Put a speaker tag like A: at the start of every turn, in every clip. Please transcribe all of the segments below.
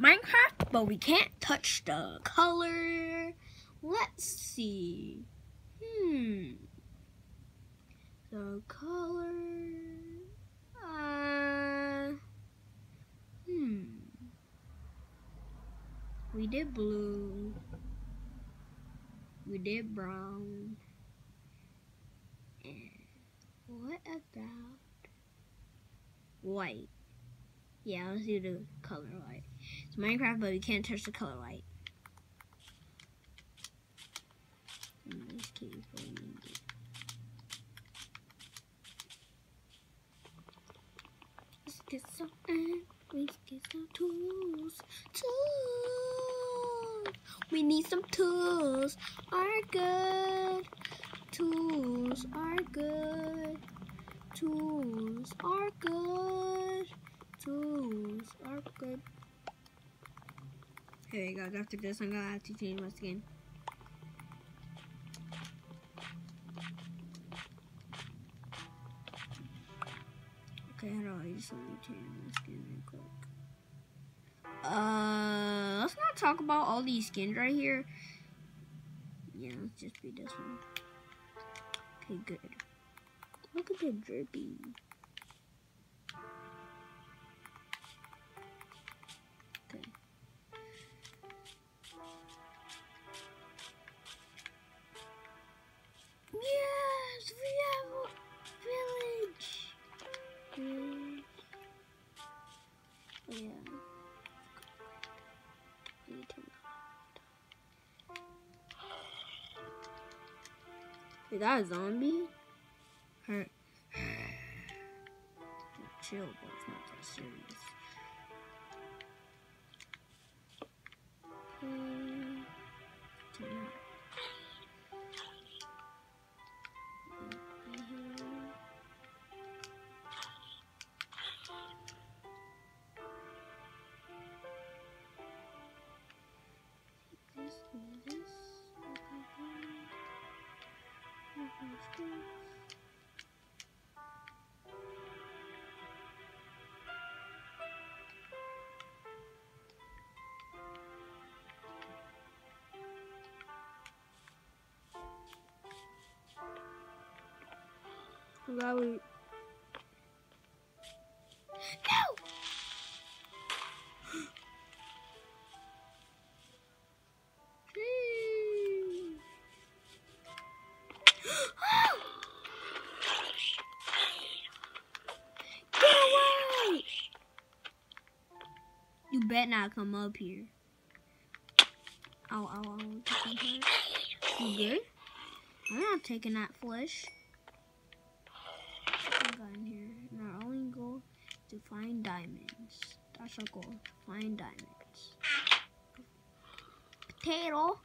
A: Minecraft, but we can't touch the color. Let's see. Hmm. The color. Uh. Hmm. We did blue. We did brown. And what about white? Yeah, let's do the color light. It's Minecraft, but we can't touch the color to- Let's get some, let's get some tools. Tools. We need some tools. Are good. Tools are good. Tools are good. Tools are good. Hey guys, after this I'm gonna have to change my skin. Okay, hold on, I just want to change my skin real quick. Uh, let's not talk about all these skins right here. Yeah, let's just be this one. Okay, good. Look at the drippy. Is that a zombie? Her. Chill, but it's not that serious. We. No! You bet not come up here. Ow, ow, ow. You good? I'm not taking that flesh. I got in here. And our only goal is to find diamonds. That's our goal. Find diamonds. Potato.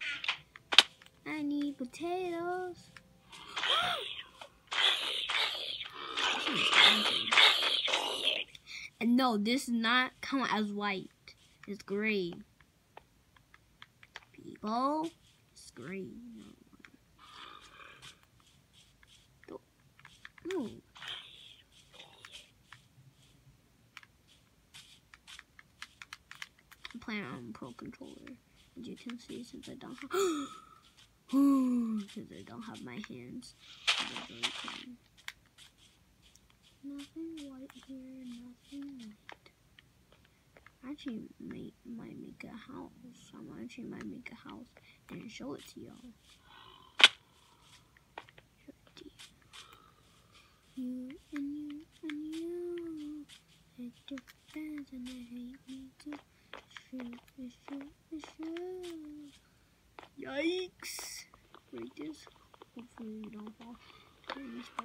A: I need potatoes. and no, this does not count as white. It's green. People, it's green. No. No. I'm playing on Pro Controller. As you can see, since I don't have, since I don't have my hands. Nothing white here, nothing white. Actually a house. I'm actually might make a house and show it to y'all. You. And you and you. And hate me too. Yikes! Break this. Hopefully we don't fall. No!